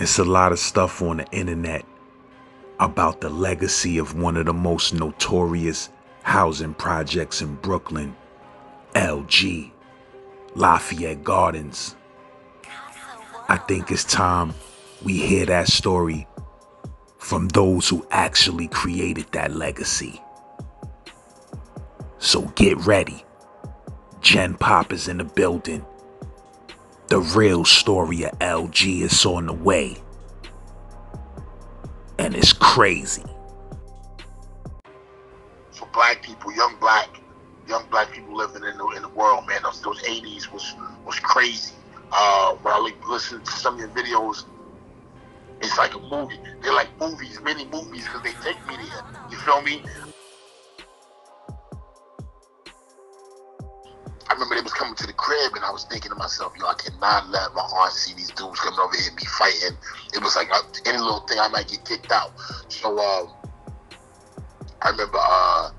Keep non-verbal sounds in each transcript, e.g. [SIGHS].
It's a lot of stuff on the internet about the legacy of one of the most notorious housing projects in Brooklyn, LG, Lafayette Gardens. I think it's time we hear that story from those who actually created that legacy. So get ready. Gen Pop is in the building. The real story of LG is on the way. And it's crazy. For black people, young black, young black people living in the, in the world, man, those, those 80s was was crazy. Uh, when I listen to some of your videos, it's like a movie. They're like movies, many movies, because they take me there. You feel me? I remember they was coming to the crib, and I was thinking to myself, yo, I cannot let my aunt see these dudes coming over here and be fighting. It was like any little thing, I might get kicked out. So uh, I remember uh,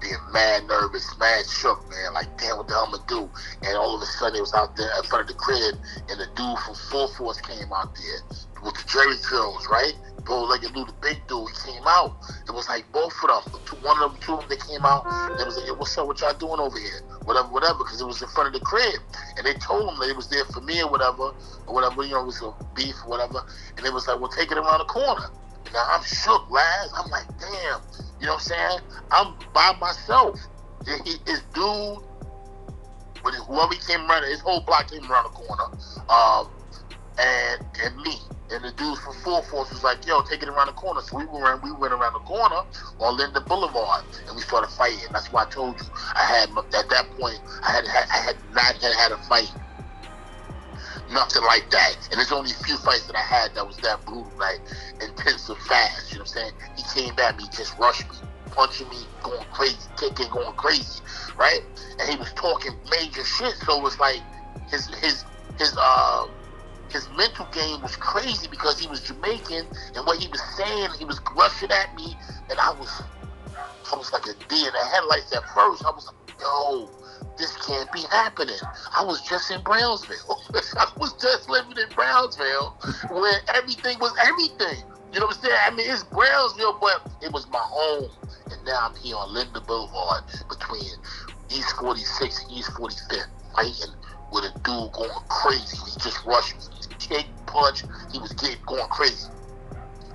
being mad nervous, mad shook, man. Like, damn, what the hell I'm gonna do? And all of a sudden, it was out there in front of the crib, and the dude from Full Force came out there with the Jerry curls, right? A dude, the big dude, he came out. It was like both of them, two, one of them, two of them, they came out. They was like, hey, what's up? What y'all doing over here? Whatever, whatever, because it was in front of the crib. And they told him that it was there for me or whatever, or whatever, you know, it was a beef or whatever. And it was like, well, take it around the corner. Now I'm shook, Laz. I'm like, damn. You know what I'm saying? I'm by myself. He, his dude, whoever he came around, his whole block came around the corner. Um, and and me. And the dudes from Full Force was like, yo, take it around the corner. So we went, we went around the corner on Linden Boulevard and we started fighting. That's why I told you. I had, at that point, I had, I had not had, had a fight. Nothing like that. And there's only a few fights that I had that was that brutal, like intensive, fast. You know what I'm saying? He came at me, just rushed me, punching me, going crazy, kicking, going crazy, right? And he was talking major shit. So it was like his, his, his, uh, his mental game was crazy because he was Jamaican and what he was saying, he was rushing at me, and I was, was like a deer in the headlights at first. I was like, yo, this can't be happening. I was just in Brownsville. [LAUGHS] I was just living in Brownsville where everything was everything. You know what I'm saying? I mean, it's Brownsville, but it was my home. And now I'm here on Linden Boulevard between East 46 and East 45th, fighting with a dude going crazy. He just rushed me kick, punch. He was getting going crazy.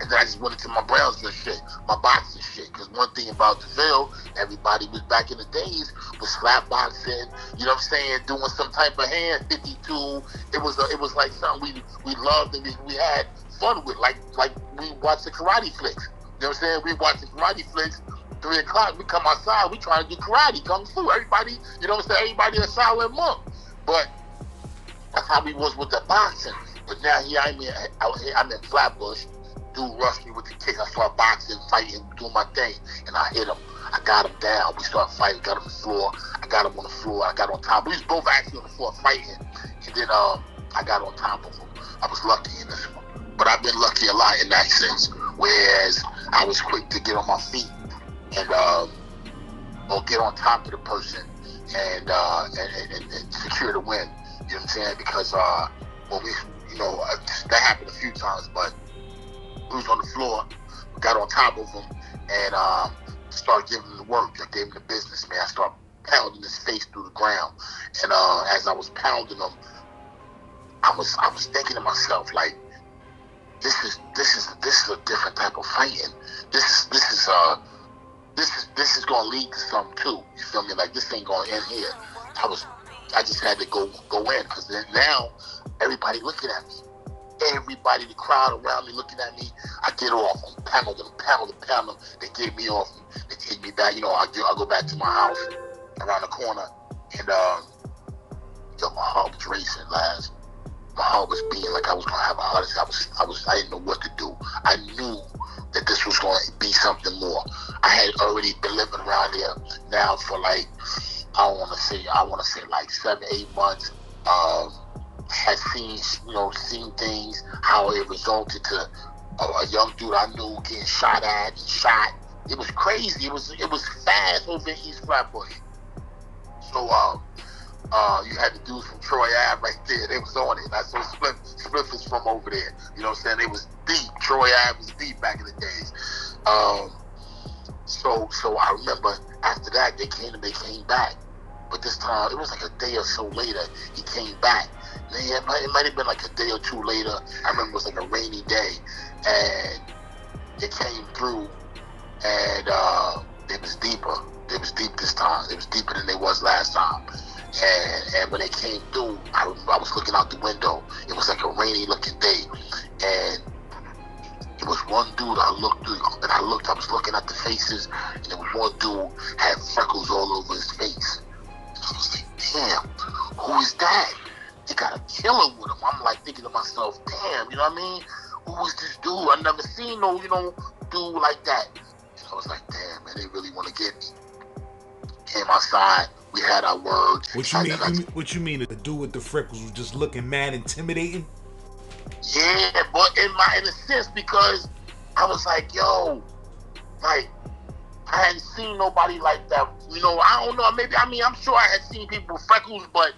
And then I just went into my Brownsville shit, my boxing shit. Because one thing about the Ville, everybody was back in the days was slap boxing. You know what I'm saying? Doing some type of hand 52. It was a, it was like something we we loved and we, we had fun with. Like like we watched the karate flicks. You know what I'm saying? We watched the karate flicks. Three o'clock, we come outside. We trying to do karate, kung fu. Everybody, you know what I'm saying? Everybody a silent monk. But that's how we was with the boxing. But now here I'm here, I'm in Flatbush. Dude rushed me with the kick. I start boxing, fighting, doing my thing, and I hit him. I got him down. We start fighting. Got him on the floor. I got him on the floor. I got on top. We was both actually on the floor fighting, and then um, I got on top of him. I was lucky in this one, but I've been lucky a lot in that sense. Whereas I was quick to get on my feet and um, or get on top of the person and uh, and, and, and secure the win. You know what I'm saying? Because uh, when we you know, uh, that happened a few times, but we was on the floor, got on top of him, and um, started giving him the work. I gave him the business, man. I started pounding his face through the ground, and uh, as I was pounding him, I was I was thinking to myself like, this is this is this is a different type of fighting. This is this is uh this is this is gonna lead to something too. You feel me? Like this ain't gonna end here. I was I just had to go go in because then now everybody looking at me. Everybody, the crowd around me looking at me. I get off. I'm pounding, pounding, pounding. They get me off. They take me back. You know, I go, I go back to my house around the corner, and um, yo, my heart was racing. Last, my heart was beating like I was gonna have a heart attack. I was, I was, I didn't know what to do. I knew that this was going to be something more. I had already been living around here now for like I want to say I want to say like seven, eight months. Um, had seen you know seen things how it resulted to a, a, young dude I knew getting shot at shot. It was crazy. It was it was fast over in East Flatbush. So um, Uh, you had the dudes from Troy Ave right there. They was on it. I saw Spliff is from over there. You know what I'm saying? It was deep. Troy Ave was deep back in the days. Um, so so I remember after that they came and they came back. But this time it was like a day or so later he came back. Man, it might, it might have been like a day or two later. I remember it was like a rainy day, and it came through, and uh, it was deeper. It was deep this time. It was deeper than it was last time. And, and when it came through, I, I was looking out the window. It was like a rainy looking day, and it was one dude I looked and I looked. I was looking at the faces, and there was one dude had freckles all over his face. I was like, damn, who is that? He got a killer with him. I'm like thinking to myself, damn, you know what I mean? Who is this dude? I never seen no, you know, dude like that. And I was like, damn, man, they really want to get me. Came outside. We had our words. What you mean? I- You what you mean? The dude with the freckles was just looking mad intimidating? Yeah, but in my in a sense because I was like, yo, like I hadn't seen nobody like that. You know, I don't know. Maybe I mean I'm sure I had seen people with freckles, but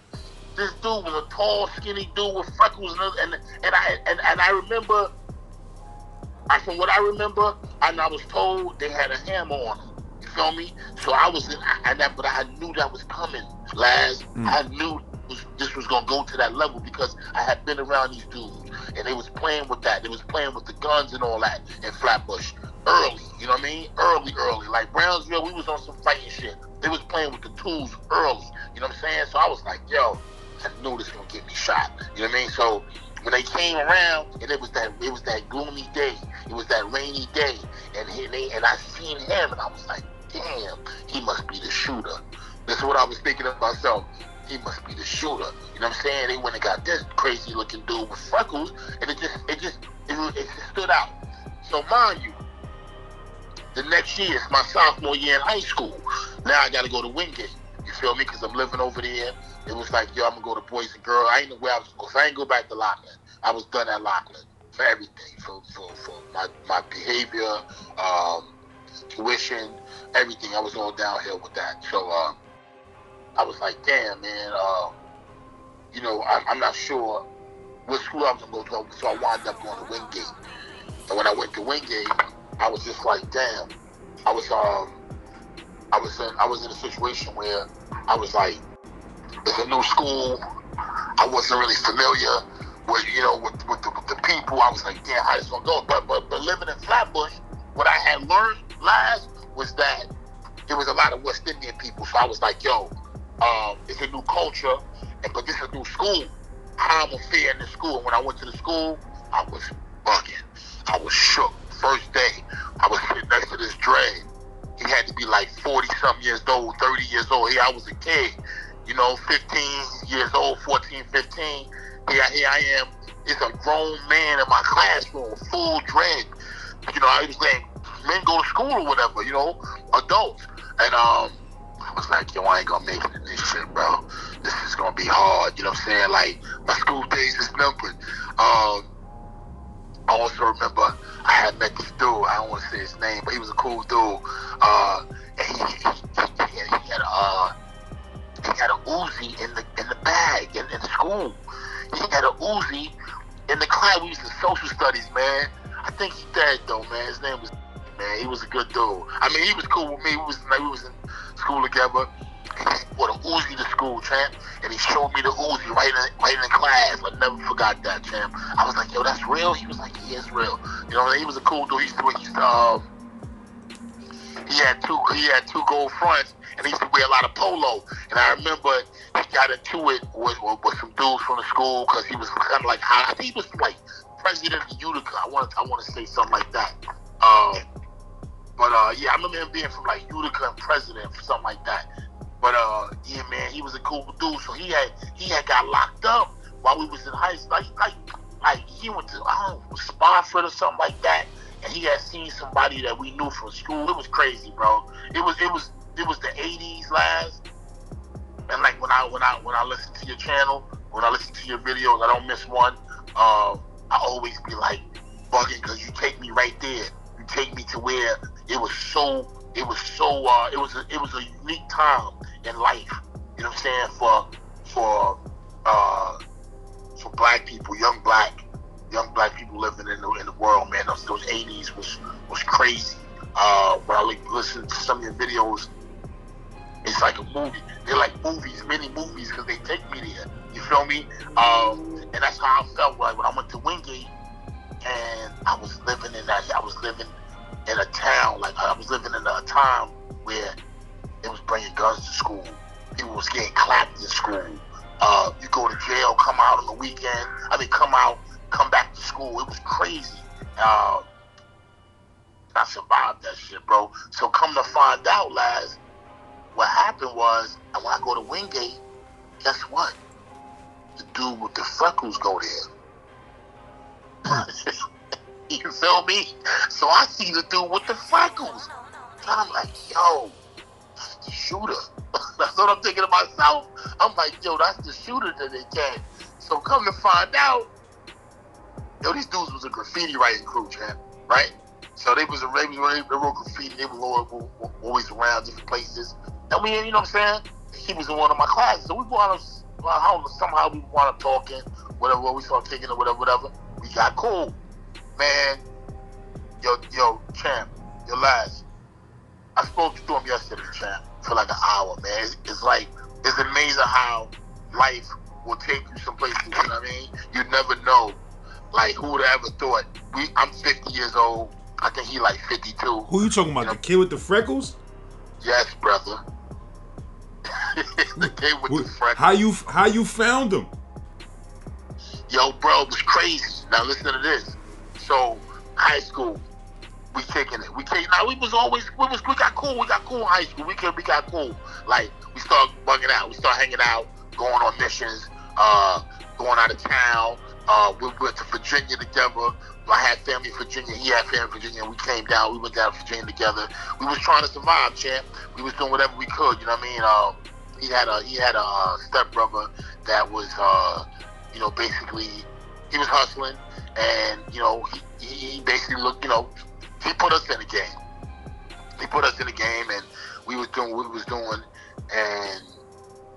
this dude was a tall, skinny dude with freckles, and and, and I and, and I remember. I from what I remember, and I was told they had a hammer on him. You feel me? So I was in, and that, but I knew that was coming. Last, Mm. I knew was, this was gonna go to that level because I had been around these dudes, and they was playing with that. They was playing with the guns and all that in Flatbush early. You know what I mean? Early, early. Like Brownsville, we was on some fighting shit. They was playing with the tools early. You know what I'm saying? So I was like, yo, I knew this gonna get me shot. You know what I mean? So when they came around, and it was that it was that gloomy day, it was that rainy day, and he, and, they, and I seen him, and I was like, damn, he must be the shooter. This is what I was thinking of myself. He must be the shooter. You know what I'm saying? They went and got this crazy looking dude with freckles, and it just it just it, it just stood out. So mind you, the next year it's my sophomore year in high school. Now I got to go to Wingate. You feel me? Because I'm living over there. It was like, yo, I'm gonna go to Boys and Girls. I ain't know where I was going. So I ain't go back to Loughlin. I was done at Loughlin for everything, for for, for my my behavior, um, tuition, everything. I was all downhill with that. So uh, I was like, damn, man. Uh, you know, I, I'm not sure what school I was gonna go to. So I wound up going to Wingate. And when I went to Wingate, I was just like, damn. I was um, I was in I was in a situation where I was like, it's a new school. I wasn't really familiar with you know with, with, the, with the people. I was like, damn, how this gonna go? But but but living in Flatbush, what I had learned last was that there was a lot of West Indian people. So I was like, yo, um, it's a new culture, and but this is a new school. I'm gonna fare in this school? And when I went to the school, I was bugging. I was shook. First day, I was sitting next to this Dre. He had to be like 40 something years old, 30 years old. Here I was a kid, you know, 15 years old, 14, 15. Here, here I am. It's a grown man in my classroom, full dread. You know, I was letting men go to school or whatever, you know, adults. And um, I was like, yo, I ain't gonna make it bro. This is gonna be hard. You know what I'm saying? Like, my school days is numbered. Um, I also remember I had met this dude. I don't want to say his name, but he was a cool dude. Uh, and he, he, he, he, he had a uh, he had a Uzi in the in the bag in, in school. He had a Uzi in the class. We used to social studies, man. I think he's dead though, man. His name was man. He was a good dude. I mean, he was cool with me. We was like, we was in school together. He brought a Uzi to school, champ, and he showed me the Uzi right in right in class. I never forgot that, champ. I was like, yo, that's real. He was like, yeah, it's real. You know, he was a cool dude. He used to, he used to um, he had two he had two gold fronts and he used to wear a lot of polo. And I remember he got into it with, with, with some dudes from the school because he was kind of like I think he was like president of Utica. I want I want to say something like that. Um, but uh, yeah, I remember him being from like Utica and president something like that. But uh, yeah, man, he was a cool dude. So he had he had got locked up while we was in high school. Like like like he went to I don't know Spofford or something like that and he had seen somebody that we knew from school. It was crazy, bro. It was it was it was the '80s last, and like when I when I when I listen to your channel, when I listen to your videos, I don't miss one. Um, I always be like bugging because you take me right there. You take me to where it was so it was so uh, it was a, it was a unique time in life. You know what I'm saying for for uh, for black people, young black, young black people living in the in the world, man. Those, those 80s was was crazy. Uh, when I listen to some of your videos, it's like a movie. They're like movies, mini movies, because they take me there. You feel me? Um, and that's how I felt like when I went to Wingate, and I was living in that. I was living in a town, like I was living in a time where it was bringing guns to school. People was getting clapped in school. Uh, you go to jail, come out on the weekend. I mean, come out, come back to school. It was crazy. Uh, I survived that shit, bro. So come to find out, Laz, what happened was, and when I go to Wingate, guess what? The dude with the freckles go there. [LAUGHS] you feel me? So I see the dude with the freckles. And I'm like, yo, that's the shooter. [LAUGHS] that's what I'm thinking to myself. I'm like, yo, that's the shooter that they get. So come to find out, yo, these dudes was a graffiti writing crew, champ, right? So they was a they, was, they wrote graffiti. They were always around different places. I mean, you know what I'm saying? He was in one of my classes, so we wound up somehow we wound up talking, whatever. We started kicking or whatever, whatever. We got cool, man. Yo, yo, champ, your last. I spoke to him yesterday, champ, for like an hour, man. It's, it's like it's amazing how life will take you someplace. You know what I mean? You never know. Like who would have ever thought? We, I'm 50 years old. I think he like 52. Who you talking about? You know? The kid with the freckles? Yes, brother. [LAUGHS] the kid with what, the freckles. How you how you found him? Yo, bro, it was crazy. Now listen to this. So high school, we taking it. We take now. We was always we was we got cool. We got cool in high school. We can we got cool. Like we start bugging out. We start hanging out, going on missions, uh, going out of town. Uh, we went to Virginia together. I had family in Virginia. He had family in Virginia. We came down. We went down to Virginia together. We was trying to survive, champ. We was doing whatever we could. You know what I mean? Uh, he had a he had a uh, stepbrother that was, uh, you know, basically he was hustling, and you know he, he basically looked, you know, he put us in the game. He put us in the game, and we was doing what we was doing, and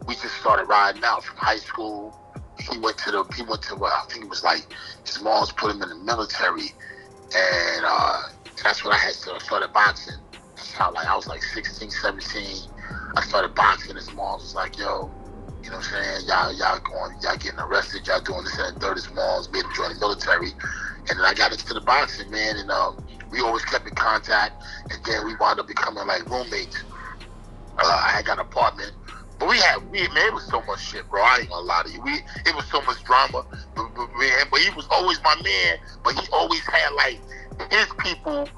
we just started riding out from high school he went to the he went to I think it was like his mom's put him in the military, and uh, that's when I had to, started boxing. That's how like I was like 16, 17. I started boxing. His mom was like, "Yo, you know what I'm saying? Y'all y'all going y'all getting arrested. Y'all doing this and third. His mom's made join the military, and then I got into the boxing, man, and um, we always kept in contact. And then we wound up becoming like roommates. Uh, I had got an apartment but we had we man, it was so much shit, bro. I ain't gonna lie to you. We it was so much drama. But, but man, but he was always my man. But he always had like his people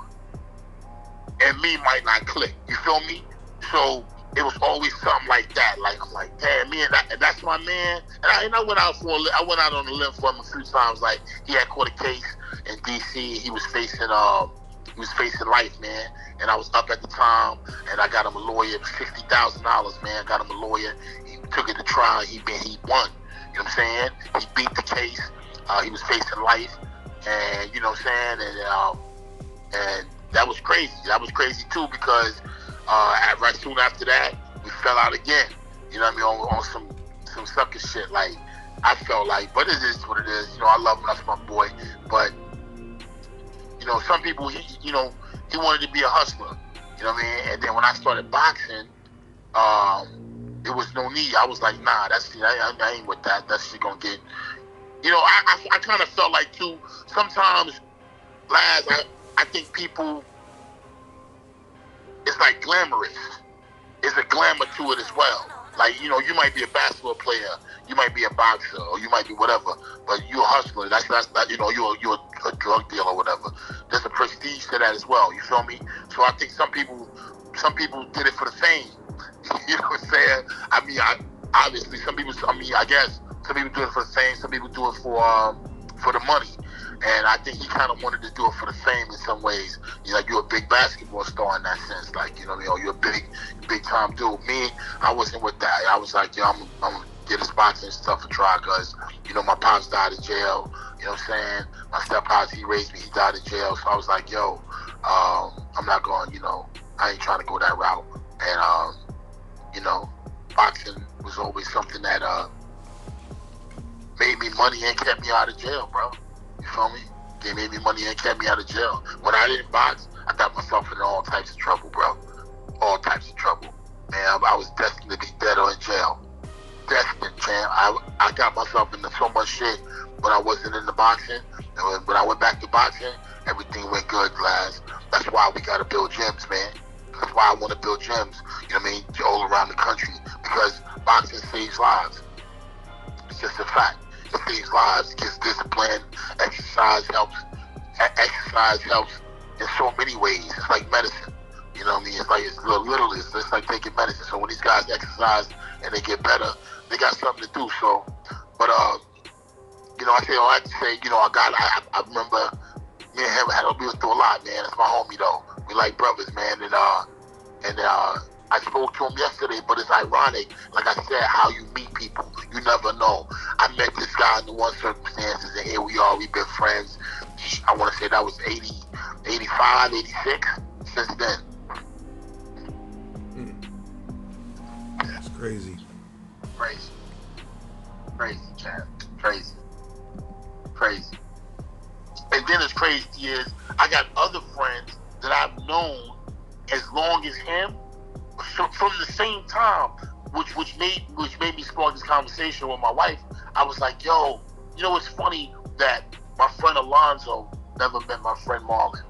and me might not click. You feel me? So it was always something like that. Like I'm like, damn, me and, and that's my man. And I, and I went out for I went out on a limb for him a few times. Like he had caught a case in D.C. He was facing um he was facing life, man. And I was up at the time, and I got him a lawyer, sixty thousand dollars, man. Got him a lawyer. He took it to trial. He been, he won. You know what I'm saying? He beat the case. Uh, he was facing life, and you know what I'm saying? And um, and that was crazy. That was crazy too because uh, right soon after that, we fell out again. You know what I mean? On, on some some sucker shit. Like I felt like, but it is what it is. You know, I love him. That's my boy. But you know, some people, he, you know, he wanted to be a hustler. You know what I mean? And then when I started boxing, um, it was no need. I was like, nah, that's I, I ain't with that. That's shit gonna get. You know, I I, I kind of felt like too. Sometimes, Laz, I I think people. It's like glamorous. It's a glamour to it as well. Like you know, you might be a basketball player, you might be a boxer, or you might be whatever, but you're a hustler. That's that's that. You know, you're you're a drug dealer or whatever. There's a prestige to that as well. You feel me? So I think some people, some people did it for the fame. [LAUGHS] you know what I'm saying? I mean, I, obviously some people. I mean, I guess some people do it for the fame. Some people do it for um, for the money. And I think he kind of wanted to do it for the fame in some ways. You know, you're a big basketball star in that sense. Like, you know, you know you're a big, big time dude. Me, I wasn't with that. I was like, yo, I'm, I'm get this boxing stuff a try because, you know, my pops died in jail. You know what I'm saying? My step pops, he raised me. He died in jail. So I was like, yo, um, I'm not going, you know, I ain't trying to go that route. And, um, you know, boxing was always something that, uh, made me money and kept me out of jail, bro. You feel me? They made me money and kept me out of jail. When I didn't box, I got myself in all types of trouble, bro. All types of trouble. Man, I, was destined to be dead or in jail. Destined, champ. I, I got myself into so much shit when I wasn't in the boxing. And when, I went back to boxing, everything went good, Laz. That's why we gotta build gyms, man. That's why I want to build gyms. You know what I mean? All around the country because boxing saves lives. It's just a fact. It saves lives. It gives discipline. Exercise helps. Exercise helps in so many ways. It's like medicine. You know what I mean? It's like it's literally it's like taking medicine. So when these guys exercise and they get better, they got something to do. So, but uh, you know, I say all I have to say. You know, I got. I, I remember me and him had we was through a lot, man. That's my homie though. We like brothers, man. And uh, and uh, I spoke to him yesterday, but it's ironic. Like I said, how you meet people, you never know. I met this guy under one circumstances, and here we are. We've been friends. I want to say that was 80, 85, 86. Since then, hmm. That's crazy. crazy, crazy, Chad, crazy, crazy. And then as crazy is, I got other friends that I've known as long as him from, from the same time, which which made which made me spark this conversation with my wife. I was like, yo, you know, it's funny that my friend Alonzo never met my friend Marlon.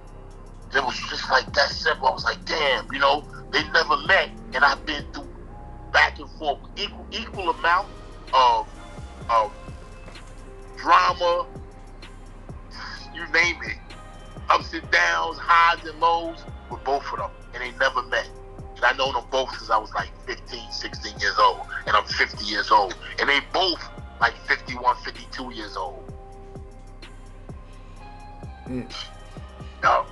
It was just like that simple. I was like, damn, you know, they never met, and I've been through back and forth equal equal amount of of drama, you name it, ups and downs, highs and lows with both of them, and they never met. And I know them both since I was like 15, 16 years old, and I'm 50 years old, and they both like 51, 52 years old. Mm. Yo.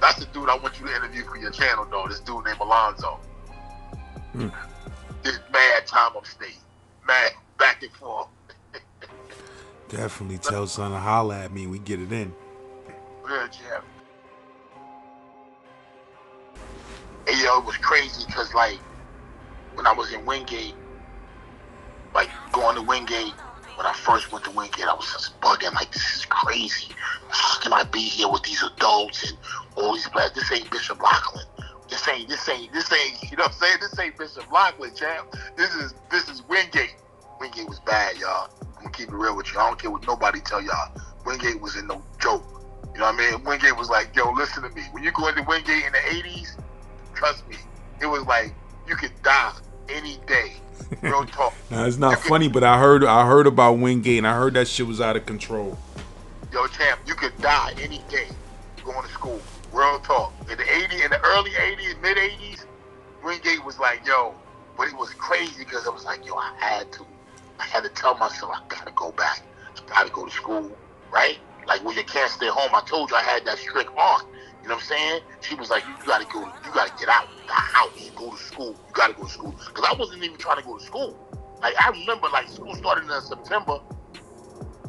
That's the dude I want you to interview for your channel, though. This dude named Alonzo. Hmm. This mad time upstate. Mad back and forth. [LAUGHS] Definitely tell son to holla at me. We get it in. Real jam. And yo, it was crazy because like when I was in Wingate, like going to Wingate, when I first went to Wingate, I was just bugging like this is crazy. How can I be here with these adults and all these players? This ain't Bishop Loughlin. This ain't this ain't this ain't you know what I'm saying? This ain't Bishop Loughlin, champ. This is this is Wingate. Wingate was bad, y'all. I'm gonna keep it real with you. I don't care what nobody tell y'all. Wingate was in no joke. You know what I mean? Wingate was like, yo, listen to me. When you go into Wingate in the 80s, trust me, it was like you could die any day. Real [LAUGHS] talk. Now it's not funny, but I heard I heard about Wingate and I heard that shit was out of control. Yo, champ, you could die any day going to school. Real talk. In the 80s, in the early 80s, mid 80s, Wingate was like, yo, but it was crazy because it was like, yo, I had to. I had to tell myself I gotta go back. I gotta go to school, right? Like when you can't stay home, I told you I had that strict aunt. You know what I'm saying? She was like, you gotta go, you gotta get out the house, go to school. You gotta go to school. Because I wasn't even trying to go to school. Like I remember, like school started in September.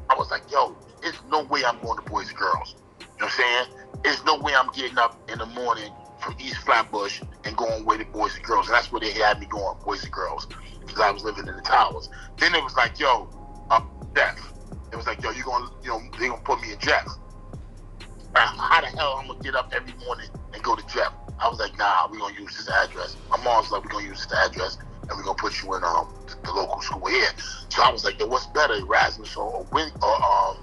I was like, yo, there's no way I'm going to boys and girls. You know what I'm saying? There's no way I'm getting up in the morning from East Flatbush and going away to Boys and Girls. And that's where they had me going, Boys and Girls, because I was living in the towers. Then it was like, yo, uh, Jeff. It was like, yo, you gonna, you know, they gonna put me in Jeff. How the hell I'm gonna get up every morning and go to Jeff? I was like, nah, we gonna use this address. My mom's like, we gonna use this address and we gonna put you in um the, local school here. So I was like, what's better, Erasmus or a wing or um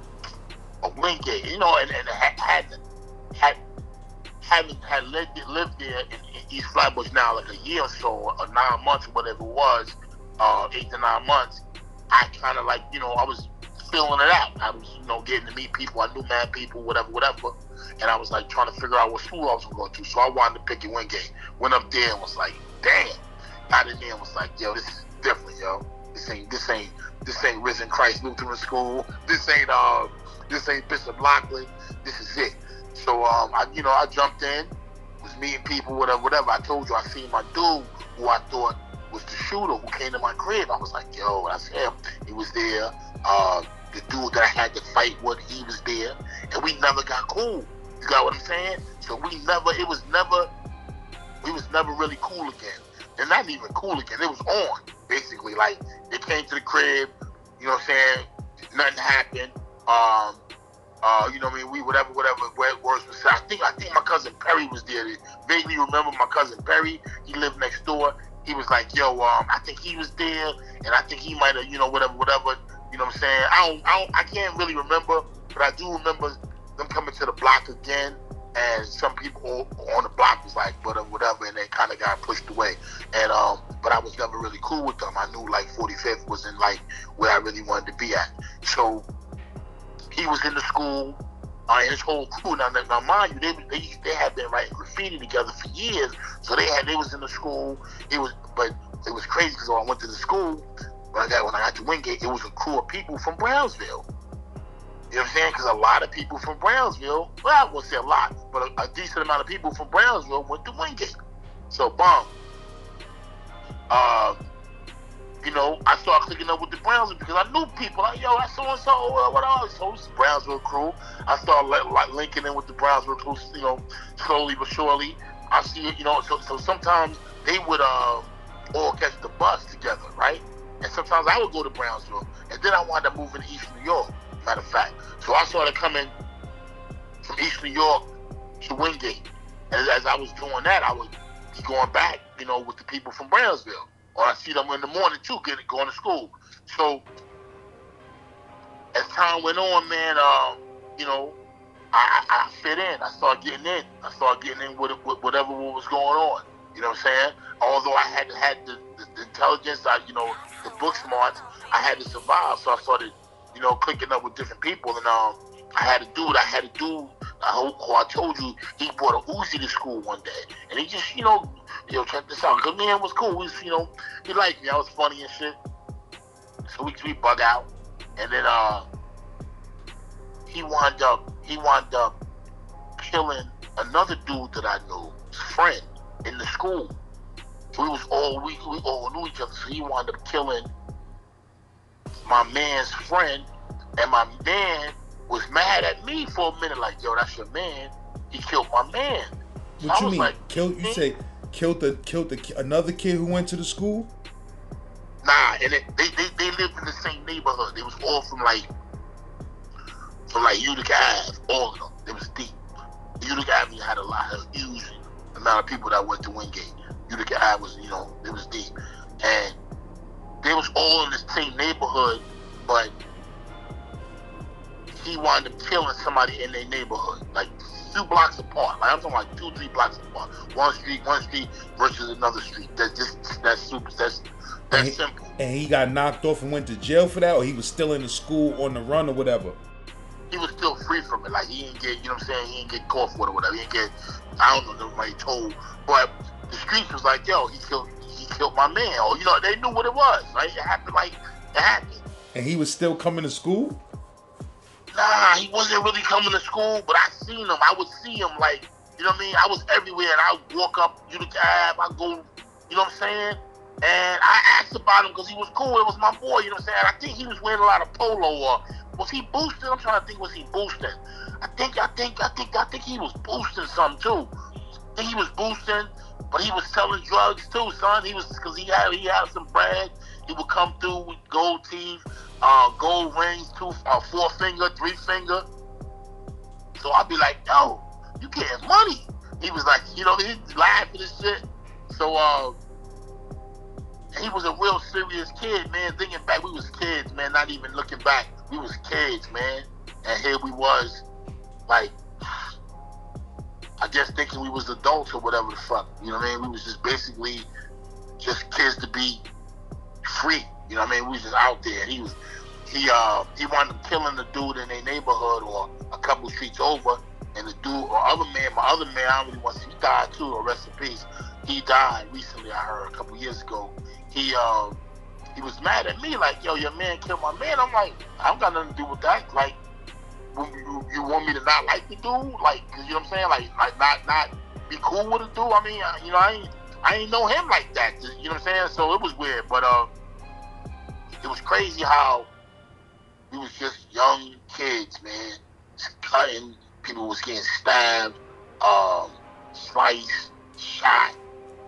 a Wingate? You know, and, and had had had had lived, lived there in, in East Flatbush now like a year or so, or nine months, whatever it was, uh, eight to nine months, I kind of like, you know, I was feeling it out. I was, you know, getting to meet people. I knew mad people, whatever, whatever. And I was like trying to figure out what school I was going to. So I wanted to pick a Wingate. Went up there and was like, damn. Got in there and was like, yo, this is different, yo. This ain't, this ain't, this ain't Risen Christ Lutheran School. This ain't, uh, this ain't Bishop Loughlin. This is it. So um, I, you know, I jumped in, was meeting people, whatever, whatever. I told you I seen my dude who I thought was the shooter who came to my crib. I was like, yo, that's him. He was there. Uh, the dude that I had to fight with, he was there, and we never got cool. You got what I'm saying? So we never, it was never, we was never really cool again. And not even cool again. It was on basically. Like they came to the crib, You know what I'm saying? Nothing happened. Um, uh, you know what I mean? We whatever, whatever words was said. I think I think my cousin Perry was there. Vaguely remember my cousin Perry. He lived next door. He was like, "Yo, um, I think he was there, and I think he might have, you know, whatever, whatever." You know what I'm saying? I don't, I don't, I can't really remember, but I do remember them coming to the block again, and some people on the block was like, "But whatever," and they kind of got pushed away. And um, but I was never really cool with them. I knew like 45th wasn't like where I really wanted to be at. So he was in the school. Uh, his whole crew. Now, now, mind you, they, they they had been writing graffiti together for years. So they had they was in the school. It was, but it was crazy because when I went to the school, when I got when I got to Wingate, it was a crew of people from Brownsville. You know what I'm saying? Because a lot of people from Brownsville, well, I won't say a lot, but a, a decent amount of people from Brownsville went to Wingate. So, bomb. Uh, you know, I started clicking up with the Brownsville because I knew people. Like, yo, I so and so. What else? So it's Brownsville crew. I started like linking in with the Brownsville crew. You know, slowly but surely. I see it. You know, so so sometimes they would uh, all catch the bus together, right? And sometimes I would go to Brownsville, and then I wound up moving to East New York. Matter of fact, so I started coming from East New York to Wingate, and as I was doing that, I would be going back, you know, with the people from Brownsville or I see them in the morning too, getting going to school. So as time went on, man, um, you know, I, I, fit in. I started getting in. I started getting in with, with whatever was going on. You know what I'm saying? Although I had had the, the, the intelligence, I, you know, the book smarts, I had to survive. So I started, you know, clicking up with different people, and um, I had do it. I had do. I hope I told you he brought a Uzi to school one day, and he just, you know, yo, check this out. Good man was cool. We, you know, he liked me. I was funny and shit. So we we bug out, and then uh, he wound up he wound up killing another dude that I knew, his friend in the school. So we was all we we all knew each other. So he wound up killing my man's friend, and my man was mad at me for a minute, like, yo, that's your man. He killed my man. So what you mean? Like, killed? You say killed the killed the another kid who went to the school? Nah, and it, they, they they lived in the same neighborhood. They was all from like from like Utica Ave, all of them. It was deep. Utica Avenue had a lot of huge amount of people that went to Wingate. Utica Ave was, you know, it was deep, and they was all in the same neighborhood, but he wound up killing somebody in their neighborhood, like two blocks apart. Like I'm talking like two, three blocks apart. One street, one street versus another street. That's just that's super. That's that's and he, simple. And he got knocked off and went to jail for that, or he was still in the school on the run or whatever. He was still free from it. Like he didn't get, you know what I'm saying? He didn't get caught for it or whatever. He didn't get, I don't know, nobody told. But the streets was like, yo, he killed, he killed my man. Or you know, they knew what it was. Like It happened like it happened. And he was still coming to school. Nah, he wasn't really coming to school, but I seen him. I would see him like, you know what I mean? I was everywhere, and I would walk up Utica Ave. I go, you know what I'm saying? And I asked about him because he was cool. It was my boy, you know what I'm saying? I think he was wearing a lot of polo. Or was he boosting? I'm trying to think. Was he boosting? I think, I think, I think, I think he was boosting something too. I think he was boosting, but he was selling drugs too, son. He was because he had he had some bread. He would come through with gold teeth uh, gold rings, two, uh, four finger, three finger. So I'd be like, yo, you getting money. He was like, you know, he's laughing and shit. So, uh, he was a real serious kid, man. Thinking back, we was kids, man. Not even looking back, we was kids, man. And here we was, like, [SIGHS] I guess thinking we was adults or whatever the fuck. You know what I mean? We was just basically just kids to be free. You know what I mean? We was just out there. He was he uh he wound up killing the dude in their neighborhood or a couple streets over, and the dude or other man, my other man, I really want to. He died too. Or rest in peace. He died recently. I heard a couple years ago. He uh, he was mad at me like, yo, your man killed my man. I'm like, I don't got nothing to do with that. Like, you, you want me to not like the dude? Like, you know what I'm saying? Like, like not not be cool with the dude. I mean, you know, I ain't I ain't know him like that. You know what I'm saying? So it was weird, but uh it was crazy how we was just young kids, man, cutting. People was getting stabbed, um, sliced, shot,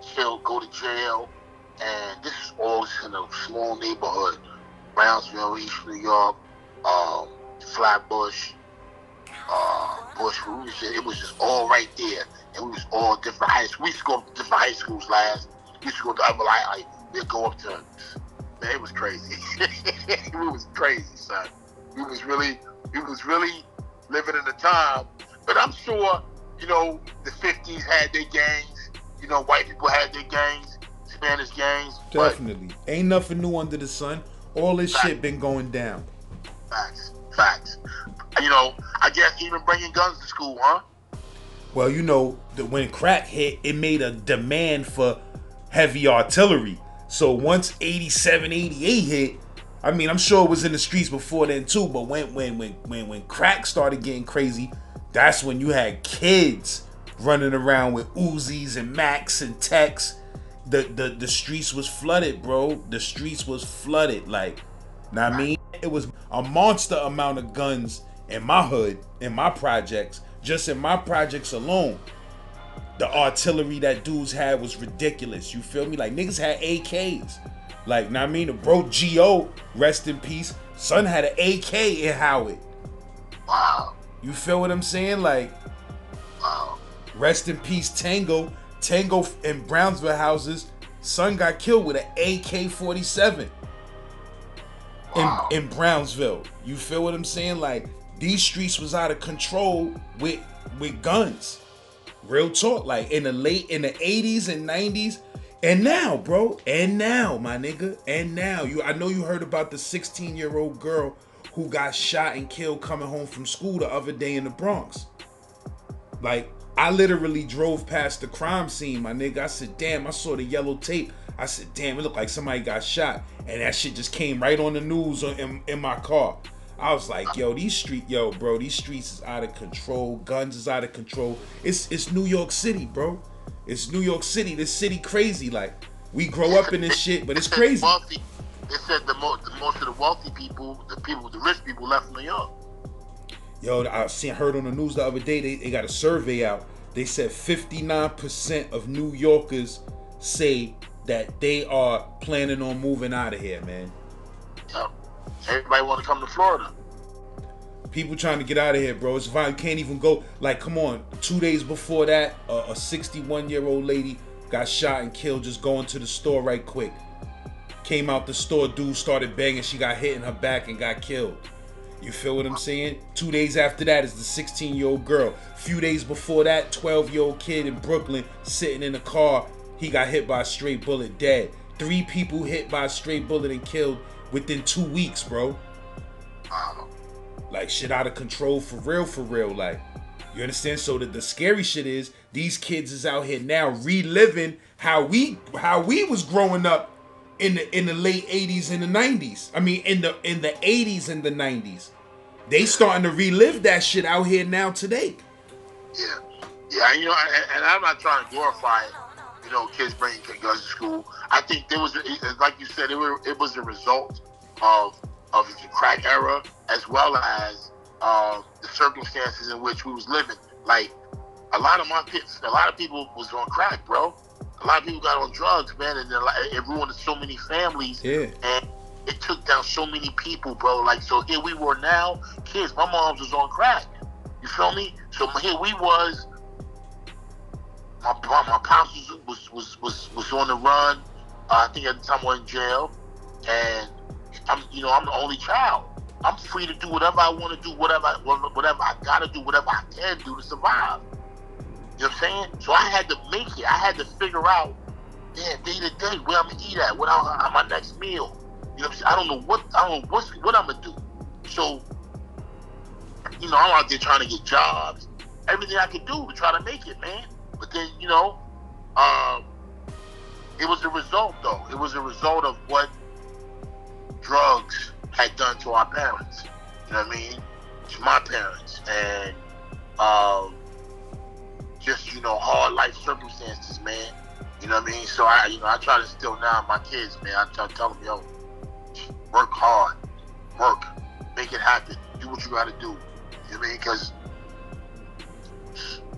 killed, go to jail, and this is all in a small neighborhood. Brownsville, East New York, um, Flatbush, uh, Bush. We was just, it was just all right there, and we was all different high schools. We used to go to different high schools last. We used to go to other like we'd go up to. Man, it was crazy. [LAUGHS] it was crazy, son. We was really, we was really living in a time. But I'm sure, you know, the 50s had their gangs. You know, white people had their gangs, Spanish gangs. Definitely. Ain't nothing new under the sun. All this shit been going down. Facts, facts. You know, I guess even bringing guns to school, huh? Well, you know, that when crack hit, it made a demand for heavy artillery. So once 87, 88 hit, I mean, I'm sure it was in the streets before then too, but when when when when when crack started getting crazy, that's when you had kids running around with Uzis and Macs and Techs. The the the streets was flooded, bro. The streets was flooded. Like, know I mean? It was a monster amount of guns in my hood, in my projects, just in my projects alone. The artillery that dudes had was ridiculous. You feel me? Like niggas had AKs. Like, know I mean? The bro G.O., rest in peace. Son had an AK in Howard. Wow, You feel what I'm saying? Like, wow. rest in peace Tango. Tango in Brownsville houses. Son got killed with an AK-47 Wow. in, in Brownsville. You feel what I'm saying? Like these streets was out of control with with guns. Real talk. Like in the late in the 80s and 90s. And now, bro. And now, my nigga. And now. You I know you heard about the 16-year-old girl who got shot and killed coming home from school the other day in the Bronx. Like, I literally drove past the crime scene, my nigga. I said, damn, I saw the yellow tape. I said, damn, it looked like somebody got shot. And that shit just came right on the news in, in my car. I was like, yo, these street, yo, bro, these streets is out of control. Guns is out of control. It's it's New York City, bro. It's New York City. This city crazy. Like, we grow up in this shit, but it's crazy. Wealthy. They said the, mo- the most of the wealthy people, the people, the rich people, left New York. Yo, I seen heard on the news the other day they, they got a survey out. They said 59% of New Yorkers say that they are planning on moving out of here, man. Yep. Everybody want to come to Florida. People trying to get out of here, bro. It's. You can't even go. Like, come on. Two days before that, a 61 year old lady got shot and killed just going to the store right quick. Came out the store, dude started banging. She got hit in her back and got killed. You feel what I'm saying? Two days after that is the 16 year old girl. Few days before that, 12 year old kid in Brooklyn sitting in a car. He got hit by a straight bullet, dead. Three people hit by a straight bullet and killed within two weeks, bro. Wow. Like shit out of control for real, for real. Like, you understand? So the, the scary shit is these kids is out here now reliving how we how we was growing up in the in the late 80s and the 90s. I mean in the in the 80s and the 90s. They starting to relive that shit out here now today. Yeah, yeah, you know, and, and I'm not trying to glorify it. You know, kids bringing guns to school. I think there was, like you said, it, were, it was a result of of the crack era as well as um, the circumstances in which we was living. Like a lot of my kids, a lot of people was on crack, bro. A lot of people got on drugs, man, and it ruined so many families Yeah. and it took down so many people, bro. Like, so here we were now, kids. My mom's was on crack. You feel me? So here we was. My my, pops was, was was was on the run. Uh, I think at the time was in jail, and I'm you know I'm the only child. I'm free to do whatever I want to do, whatever I, whatever I gotta do, whatever I can do to survive. You know what I'm saying? So I had to make it. I had to figure out, yeah, day to day, where I'm gonna eat at, what I, my next meal. You know what I'm saying? I don't know what I don't know what's what I'm gonna do. So, you know, I'm out there trying to get jobs, everything I could do to try to make it, man. But then, you know, um, it was a result though. It was a result of what drugs had done to our parents. You know what I mean? To my parents, and um, just you know hard life circumstances, man. You know what I mean? So I, you know, I try to still now my kids, man. I tell, tell them, yo, work hard, work, make it happen, do what you got to do. You know what I mean? Because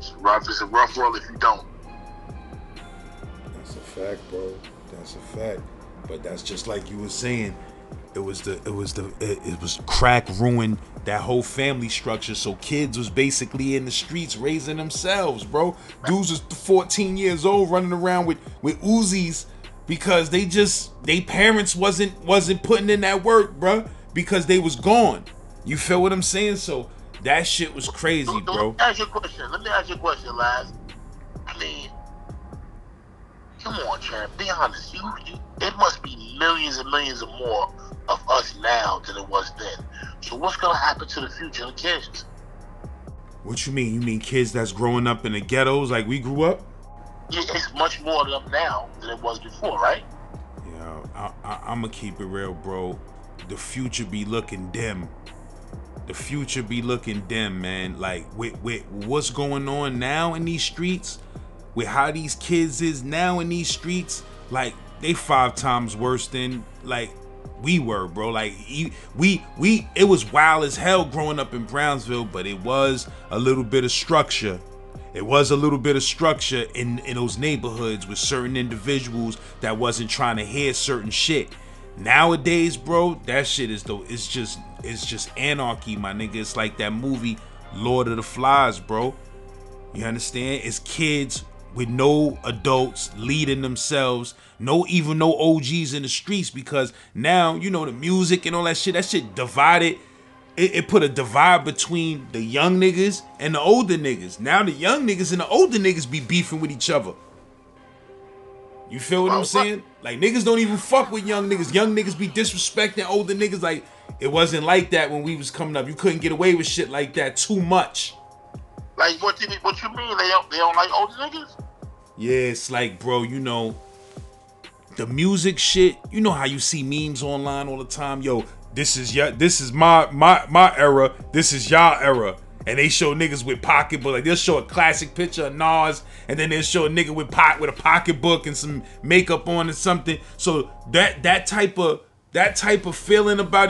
it's rough. It's a rough world if you don't. That's a fact, bro. That's a fact. But that's just like you were saying. it was the it was the it, it was crack ruined that whole family structure. So kids was basically in the streets raising themselves, bro. Dudes was 14 years old running around with with Uzis because they just they parents wasn't wasn't putting in that work, bro, because they was gone. You feel what I'm saying? So that shit was crazy, So, so bro. Let me ask you a question. Let me ask you a question, Laz. I mean, come on, champ. Be honest. You, you, it must be millions and millions of more of us now than it was then. So what's gonna happen to the future of the kids? What you mean? You mean kids that's growing up in the ghettos like we grew up? Yeah, it's much more of them now than it was before, right? Yeah, I, I, I'm gonna keep it real, bro. The future be looking dim. The future be looking dim, man. Like with with what's going on now in these streets, with how these kids is now in these streets, like they five times worse than like we were, bro. Like we we it was wild as hell growing up in Brownsville, but it was a little bit of structure. It was a little bit of structure in in those neighborhoods with certain individuals that wasn't trying to hear certain shit. Nowadays, bro, that shit is though it's just it's just anarchy, my nigga. It's like that movie Lord of the Flies, bro. You understand? It's kids with no adults leading themselves, no even no OGs in the streets because now you know the music and all that shit. That shit divided. It, it put a divide between the young niggas and the older niggas. Now the young niggas and the older niggas be beefing with each other. You feel what I'm saying? Like niggas don't even fuck with young niggas. Young niggas be disrespecting older niggas. Like it wasn't like that when we was coming up. You couldn't get away with shit like that too much. Like what? You, what you mean? They don't, they don't like older niggas? Yeah, it's like, bro, you know, the music shit. You know how you see memes online all the time. Yo, this is your, this is my my my era. This is y'all era. And they show niggas with pocketbook. Like they'll show a classic picture of Nas, and then they'll show a nigga with pot with a pocketbook and some makeup on or something. So that that type of that type of feeling about